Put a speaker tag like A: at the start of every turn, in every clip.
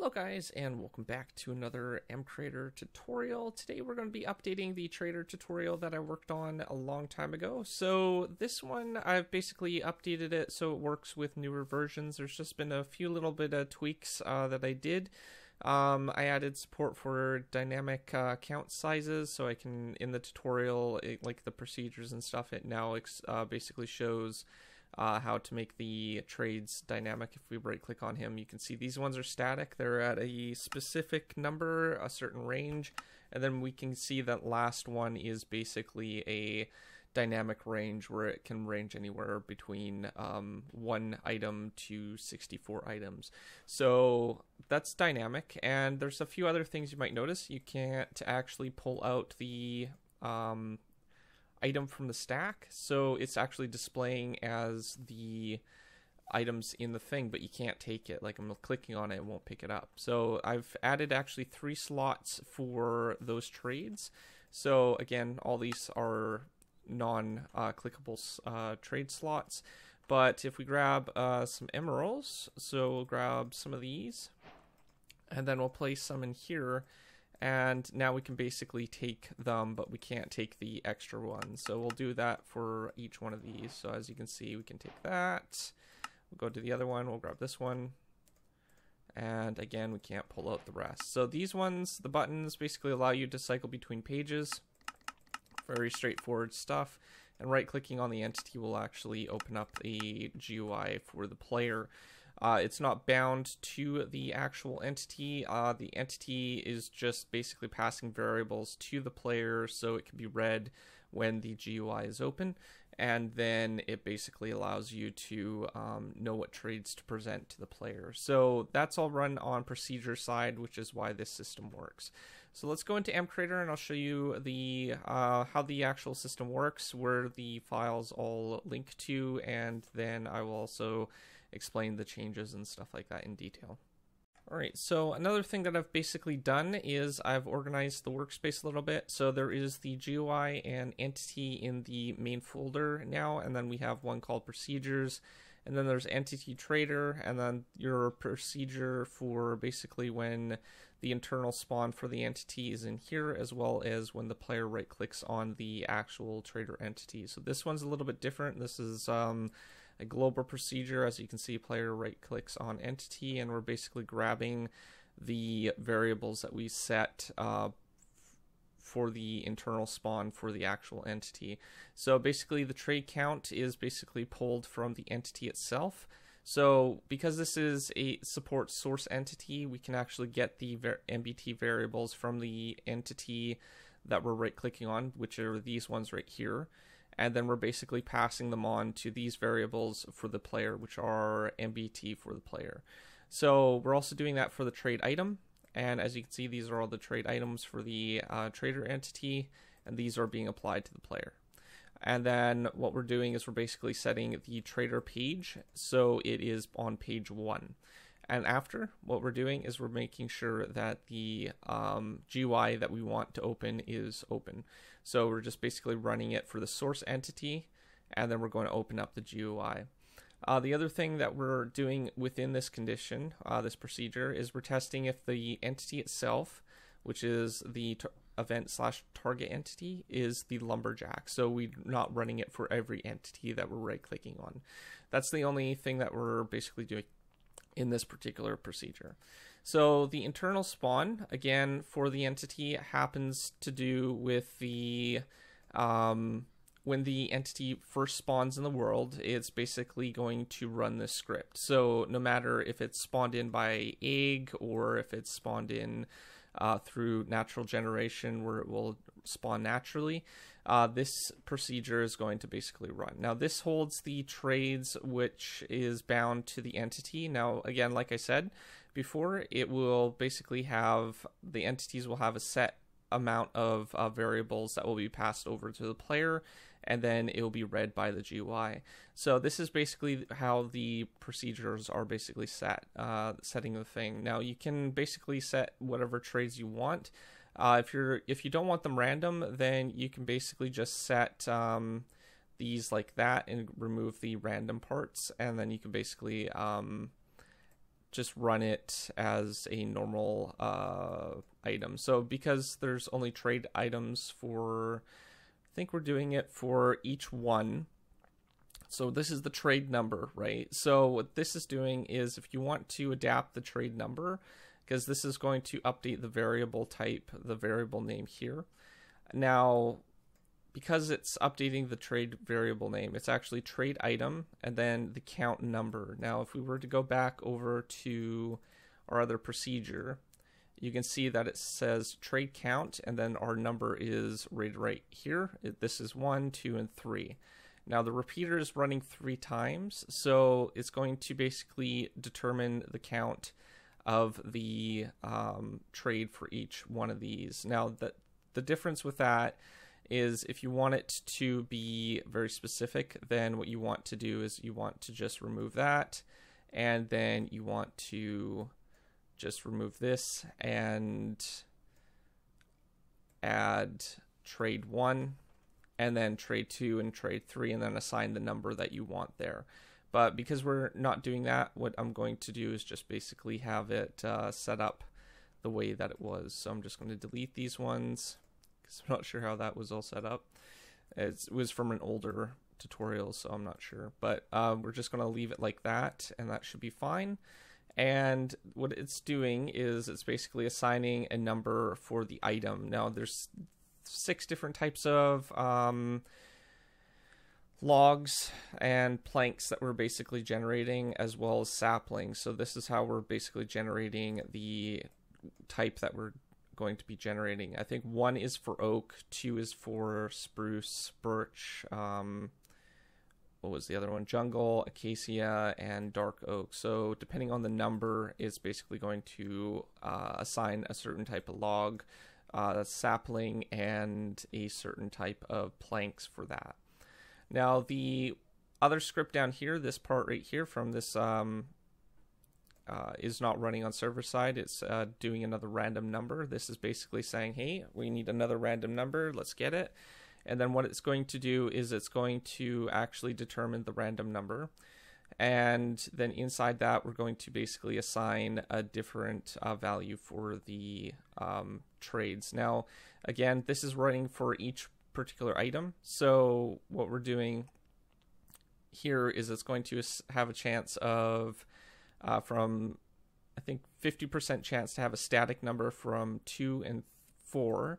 A: Hello guys and welcome back to another mCreator tutorial. Today we're going to be updating the trader tutorial that I worked on a long time ago. So this one I've basically updated it so it works with newer versions. There's just been a few little bit of tweaks uh, that I did. Um, I added support for dynamic uh, count sizes so I can in the tutorial it, like the procedures and stuff it now uh, basically shows uh, how to make the trades dynamic. If we right click on him, you can see these ones are static. They're at a specific number, a certain range, and then we can see that last one is basically a dynamic range where it can range anywhere between um, one item to 64 items. So that's dynamic, and there's a few other things you might notice. You can't actually pull out the um, item from the stack. So it's actually displaying as the items in the thing, but you can't take it. Like I'm clicking on it, it won't pick it up. So I've added actually three slots for those trades. So again, all these are non-clickable uh, uh, trade slots. But if we grab uh, some emeralds, so we'll grab some of these, and then we'll place some in here, and now we can basically take them but we can't take the extra ones so we'll do that for each one of these. So as you can see we can take that. We'll go to the other one. We'll grab this one. And again we can't pull out the rest. So these ones the buttons basically allow you to cycle between pages. Very straightforward stuff. And right clicking on the entity will actually open up the GUI for the player uh, it's not bound to the actual entity. Uh, the entity is just basically passing variables to the player so it can be read when the GUI is open. And then it basically allows you to um, know what trades to present to the player. So that's all run on procedure side, which is why this system works. So let's go into mCreator and I'll show you the uh, how the actual system works, where the files all link to, and then I will also explain the changes and stuff like that in detail. Alright, so another thing that I've basically done is I've organized the workspace a little bit. So there is the GUI and entity in the main folder now, and then we have one called procedures, and then there's entity trader, and then your procedure for basically when the internal spawn for the entity is in here, as well as when the player right clicks on the actual trader entity. So this one's a little bit different. This is um, a global procedure. As you can see, player right clicks on entity, and we're basically grabbing the variables that we set uh, for the internal spawn for the actual entity. So basically, the trade count is basically pulled from the entity itself. So because this is a support source entity, we can actually get the NBT variables from the entity that we're right clicking on, which are these ones right here and then we're basically passing them on to these variables for the player, which are NBT for the player. So we're also doing that for the trade item, and as you can see, these are all the trade items for the uh, trader entity, and these are being applied to the player. And then what we're doing is we're basically setting the trader page so it is on page one. And after, what we're doing is we're making sure that the um, GUI that we want to open is open. So we're just basically running it for the source entity, and then we're going to open up the GUI. Uh, the other thing that we're doing within this condition, uh, this procedure, is we're testing if the entity itself, which is the event slash target entity, is the lumberjack. So we're not running it for every entity that we're right clicking on. That's the only thing that we're basically doing in this particular procedure. So the internal spawn, again, for the entity happens to do with the um, when the entity first spawns in the world, it's basically going to run this script. So no matter if it's spawned in by egg or if it's spawned in uh, through natural generation where it will spawn naturally, uh, this procedure is going to basically run. Now this holds the trades which is bound to the entity. Now again, like I said before, it will basically have, the entities will have a set amount of uh, variables that will be passed over to the player and then it will be read by the GUI. So this is basically how the procedures are basically set, uh, setting the thing. Now you can basically set whatever trades you want. Uh, if you're if you don't want them random, then you can basically just set um, these like that and remove the random parts, and then you can basically um, just run it as a normal uh, item. So because there's only trade items for, I think we're doing it for each one. So this is the trade number, right? So what this is doing is if you want to adapt the trade number, because this is going to update the variable type, the variable name here. Now, because it's updating the trade variable name, it's actually trade item and then the count number. Now, if we were to go back over to our other procedure, you can see that it says trade count and then our number is right right here. This is one, two, and three. Now the repeater is running three times, so it's going to basically determine the count of the um, trade for each one of these. Now the the difference with that is if you want it to be very specific, then what you want to do is you want to just remove that, and then you want to just remove this and add trade one and then trade two and trade three and then assign the number that you want there. But because we're not doing that, what I'm going to do is just basically have it uh, set up the way that it was. So I'm just going to delete these ones because I'm not sure how that was all set up. It was from an older tutorial, so I'm not sure. But uh, we're just going to leave it like that, and that should be fine. And what it's doing is it's basically assigning a number for the item. Now there's six different types of um, logs and planks that we're basically generating as well as saplings. So this is how we're basically generating the type that we're going to be generating. I think one is for oak, two is for spruce, birch, um, what was the other one? Jungle, acacia, and dark oak. So depending on the number, it's basically going to uh, assign a certain type of log, uh, sapling, and a certain type of planks for that. Now the other script down here, this part right here from this um, uh, is not running on server side. It's uh, doing another random number. This is basically saying, hey, we need another random number. Let's get it. And then what it's going to do is it's going to actually determine the random number. And then inside that, we're going to basically assign a different uh, value for the um, trades. Now, again, this is running for each particular item. So what we're doing here is it's going to have a chance of uh, from I think 50% chance to have a static number from 2 and 4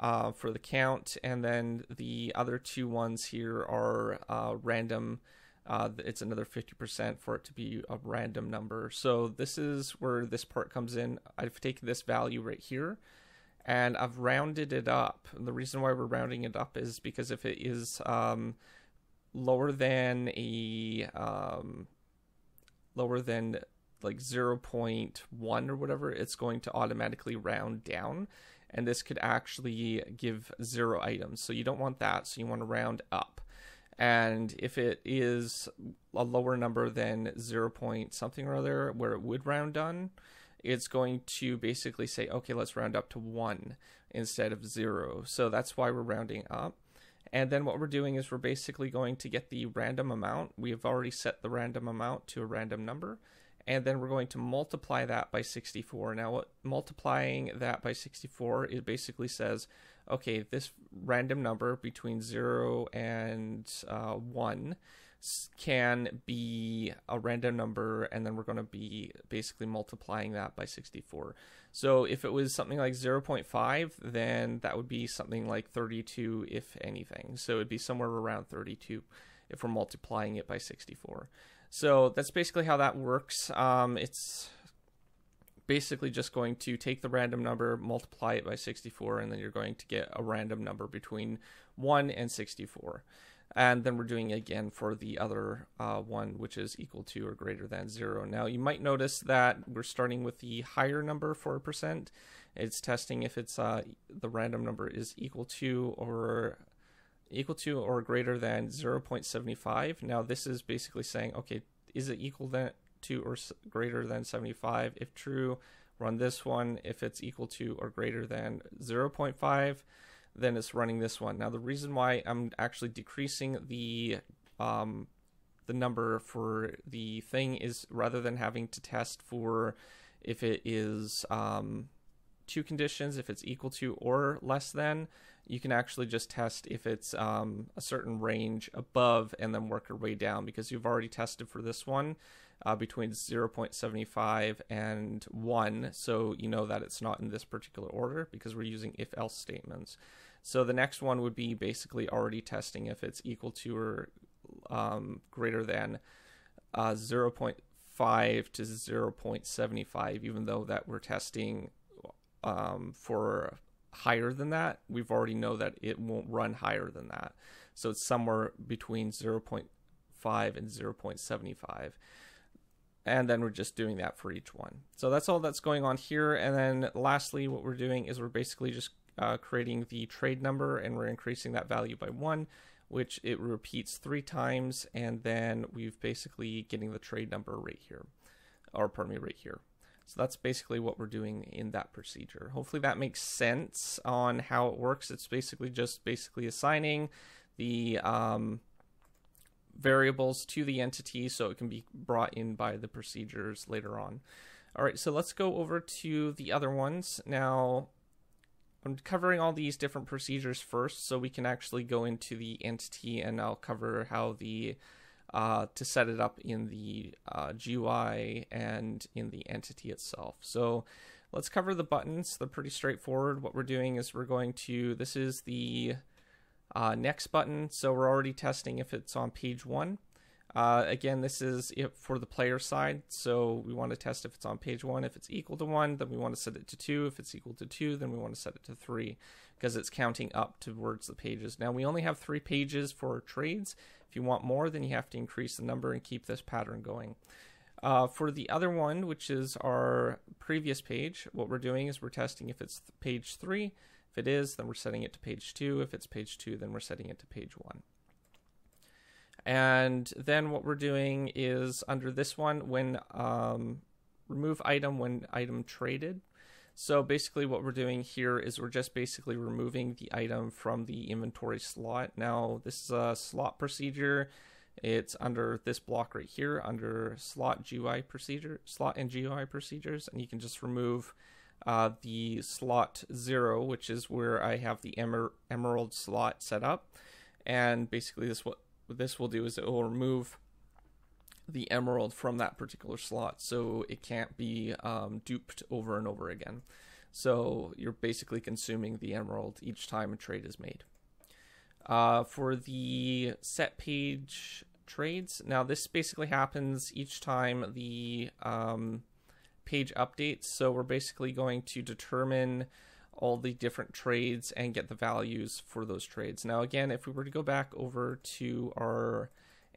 A: uh, for the count, and then the other two ones here are uh, random. Uh, it's another 50% for it to be a random number. So this is where this part comes in. I've taken this value right here and I've rounded it up. And the reason why we're rounding it up is because if it is um, lower than a um, lower than like 0.1 or whatever, it's going to automatically round down. And this could actually give zero items. So you don't want that. So you want to round up. And if it is a lower number than 0. Point something or other, where it would round down, it's going to basically say, okay, let's round up to 1 instead of 0. So that's why we're rounding up. And then what we're doing is we're basically going to get the random amount. We have already set the random amount to a random number. And then we're going to multiply that by 64. Now, what, multiplying that by 64, it basically says, okay, this random number between 0 and uh, 1 can be a random number and then we're going to be basically multiplying that by 64. So if it was something like 0.5 then that would be something like 32 if anything. So it'd be somewhere around 32 if we're multiplying it by 64. So that's basically how that works. Um, it's basically just going to take the random number, multiply it by 64, and then you're going to get a random number between 1 and 64 and then we're doing it again for the other uh, one which is equal to or greater than zero. Now you might notice that we're starting with the higher number 4%. It's testing if it's uh, the random number is equal to or equal to or greater than 0.75. Now this is basically saying, okay, is it equal to or greater than 75? If true, run this one. If it's equal to or greater than 0.5, then it's running this one. Now the reason why I'm actually decreasing the um, the number for the thing is rather than having to test for if it is um, two conditions, if it's equal to or less than, you can actually just test if it's um, a certain range above and then work your way down because you've already tested for this one uh, between 0.75 and 1. So you know that it's not in this particular order because we're using if else statements. So the next one would be basically already testing if it's equal to or um, greater than uh, 0.5 to 0.75, even though that we're testing um, for higher than that, we've already know that it won't run higher than that. So it's somewhere between 0.5 and 0.75. And then we're just doing that for each one. So that's all that's going on here. And then lastly, what we're doing is we're basically just uh, creating the trade number and we're increasing that value by one, which it repeats three times. And then we've basically getting the trade number right here, or pardon me, right here. So that's basically what we're doing in that procedure. Hopefully that makes sense on how it works. It's basically just basically assigning the um, variables to the entity so it can be brought in by the procedures later on. All right, so let's go over to the other ones. Now, I'm covering all these different procedures first so we can actually go into the entity and I'll cover how the uh, to set it up in the uh, GUI and in the entity itself. So let's cover the buttons. They're pretty straightforward. What we're doing is we're going to, this is the uh, next button. So we're already testing if it's on page one. Uh, again, this is it for the player side. So we want to test if it's on page one. If it's equal to one, then we want to set it to two. If it's equal to two, then we want to set it to three because it's counting up towards the pages. Now we only have three pages for trades. If you want more, then you have to increase the number and keep this pattern going. Uh, for the other one, which is our previous page, what we're doing is we're testing if it's page 3. If it is, then we're setting it to page 2. If it's page 2, then we're setting it to page 1. And then what we're doing is under this one, when um, remove item when item traded, so basically what we're doing here is we're just basically removing the item from the inventory slot. Now this is a slot procedure. It's under this block right here under slot GUI procedure, slot and GUI procedures, and you can just remove uh, the slot zero, which is where I have the emer emerald slot set up. And basically this what this will do is it will remove the emerald from that particular slot so it can't be um, duped over and over again. So you're basically consuming the emerald each time a trade is made. Uh, for the set page trades, now this basically happens each time the um, page updates. So we're basically going to determine all the different trades and get the values for those trades. Now again, if we were to go back over to our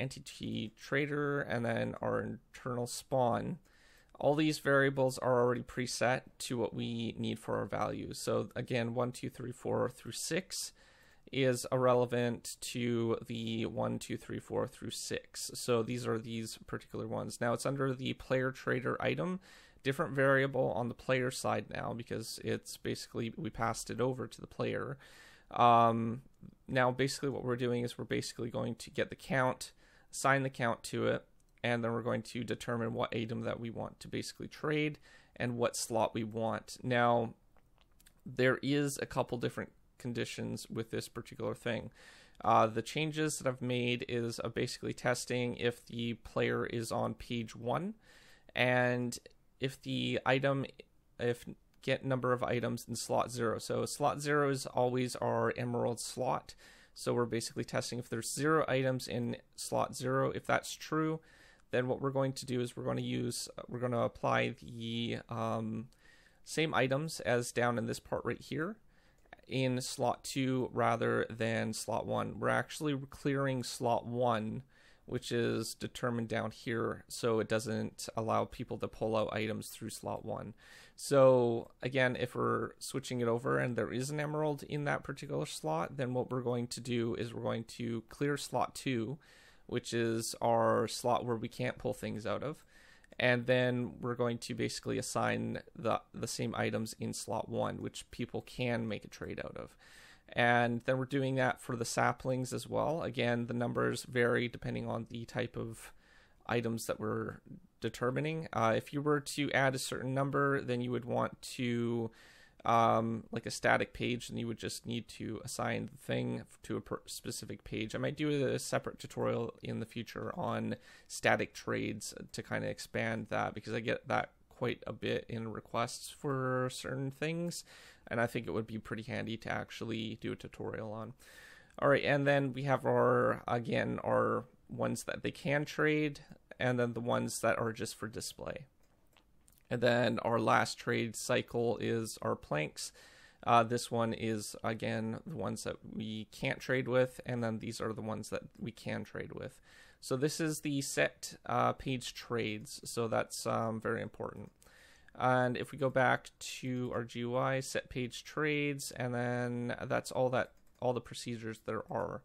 A: entity trader, and then our internal spawn. All these variables are already preset to what we need for our values. So again, 1, 2, 3, 4 through 6 is irrelevant to the 1, 2, 3, 4 through 6. So these are these particular ones. Now it's under the player trader item, different variable on the player side now because it's basically, we passed it over to the player. Um, now basically what we're doing is we're basically going to get the count assign the count to it, and then we're going to determine what item that we want to basically trade and what slot we want. Now, there is a couple different conditions with this particular thing. Uh, the changes that I've made is uh, basically testing if the player is on page one, and if the item, if get number of items in slot zero. So slot zero is always our emerald slot. So we're basically testing if there's zero items in slot zero. If that's true, then what we're going to do is we're going to use, we're going to apply the um, same items as down in this part right here in slot two rather than slot one. We're actually clearing slot one, which is determined down here, so it doesn't allow people to pull out items through slot one. So again, if we're switching it over and there is an emerald in that particular slot, then what we're going to do is we're going to clear slot two, which is our slot where we can't pull things out of. And then we're going to basically assign the, the same items in slot one, which people can make a trade out of. And then we're doing that for the saplings as well. Again, the numbers vary depending on the type of items that we're determining. Uh, if you were to add a certain number, then you would want to um, like a static page, and you would just need to assign the thing to a specific page. I might do a separate tutorial in the future on static trades to kind of expand that because I get that quite a bit in requests for certain things, and I think it would be pretty handy to actually do a tutorial on. All right, and then we have our again our ones that they can trade, and then the ones that are just for display. And then our last trade cycle is our planks. Uh, this one is, again, the ones that we can't trade with, and then these are the ones that we can trade with. So this is the set uh, page trades, so that's um, very important. And if we go back to our GUI, set page trades, and then that's all that all the procedures there are.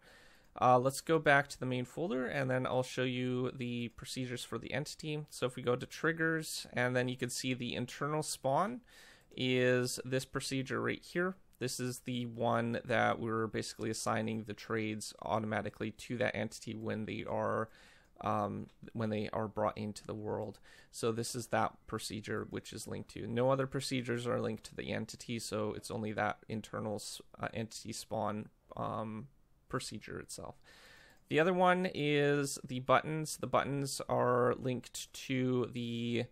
A: Uh, let's go back to the main folder and then I'll show you the procedures for the entity. So if we go to triggers and then you can see the internal spawn is this procedure right here. This is the one that we're basically assigning the trades automatically to that entity when they are um, when they are brought into the world. So this is that procedure which is linked to. No other procedures are linked to the entity, so it's only that internal uh, entity spawn um, procedure itself. The other one is the buttons. The buttons are linked to the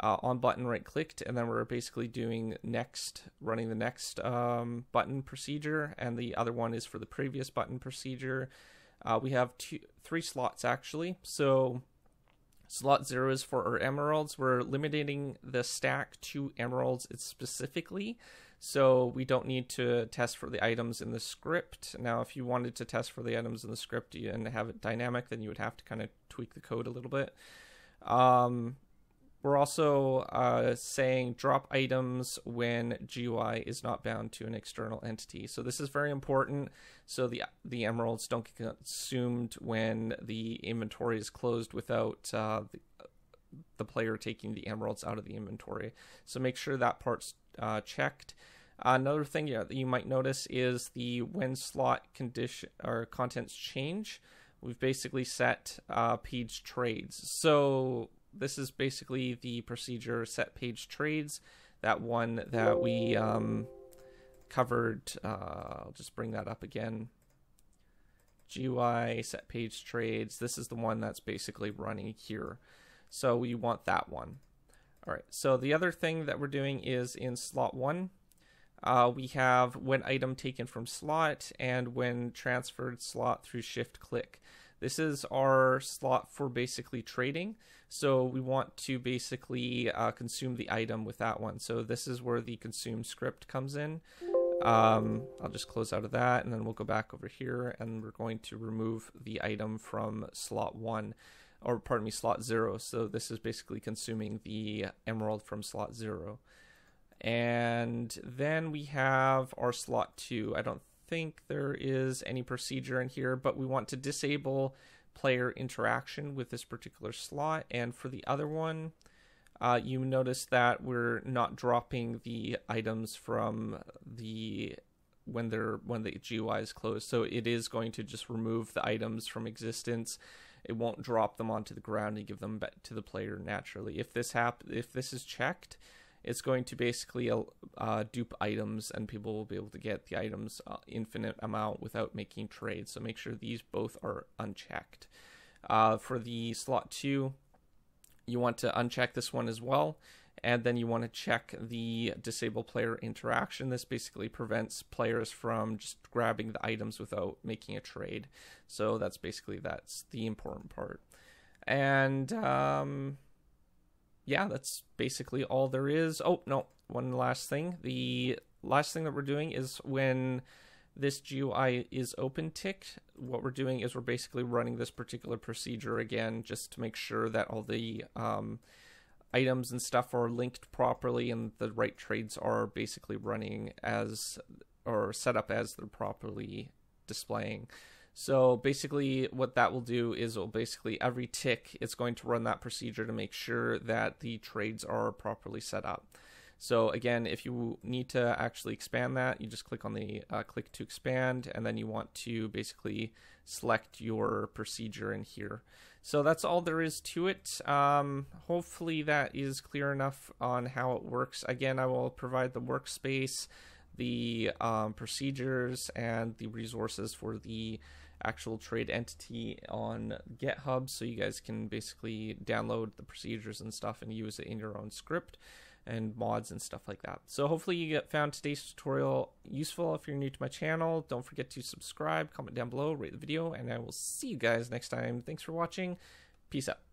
A: uh, on button right clicked, and then we're basically doing next, running the next um, button procedure, and the other one is for the previous button procedure. Uh, we have two, three slots actually. So slot zero is for our emeralds. We're limiting the stack to emeralds it's specifically. So we don't need to test for the items in the script. Now, if you wanted to test for the items in the script and have it dynamic, then you would have to kind of tweak the code a little bit. Um, we're also uh, saying drop items when GUI is not bound to an external entity. So this is very important. So the the emeralds don't get consumed when the inventory is closed without uh, the, the player taking the emeralds out of the inventory. So make sure that part's uh, checked. another thing you, you might notice is the when slot condition or contents change. We've basically set uh, page trades. So this is basically the procedure set page trades. That one that we um, covered. Uh, I'll just bring that up again. GUI set page trades. This is the one that's basically running here. So we want that one. All right, so the other thing that we're doing is in slot one, uh, we have when item taken from slot and when transferred slot through shift click. This is our slot for basically trading. So we want to basically uh, consume the item with that one. So this is where the consume script comes in. Um, I'll just close out of that and then we'll go back over here and we're going to remove the item from slot one or pardon me, slot zero. So this is basically consuming the emerald from slot zero. And then we have our slot two. I don't think there is any procedure in here, but we want to disable player interaction with this particular slot. And for the other one, uh, you notice that we're not dropping the items from the when they're when the GUI is closed. So it is going to just remove the items from existence it won't drop them onto the ground and give them back to the player naturally. If this hap- if this is checked, it's going to basically uh, uh, dupe items, and people will be able to get the items uh, infinite amount without making trades. So make sure these both are unchecked. Uh, for the slot two, you want to uncheck this one as well and then you want to check the disable player interaction. This basically prevents players from just grabbing the items without making a trade. So that's basically that's the important part. And um, yeah, that's basically all there is. Oh no, one last thing. The last thing that we're doing is when this GUI is open ticked, what we're doing is we're basically running this particular procedure again just to make sure that all the um, items and stuff are linked properly and the right trades are basically running as or set up as they're properly displaying. So basically what that will do is it'll basically every tick it's going to run that procedure to make sure that the trades are properly set up. So again, if you need to actually expand that, you just click on the uh, click to expand, and then you want to basically select your procedure in here. So that's all there is to it. Um, hopefully that is clear enough on how it works. Again, I will provide the workspace, the um, procedures, and the resources for the actual trade entity on GitHub so you guys can basically download the procedures and stuff and use it in your own script and mods and stuff like that. So hopefully you found today's tutorial useful. If you're new to my channel, don't forget to subscribe, comment down below, rate the video, and I will see you guys next time. Thanks for watching. Peace out.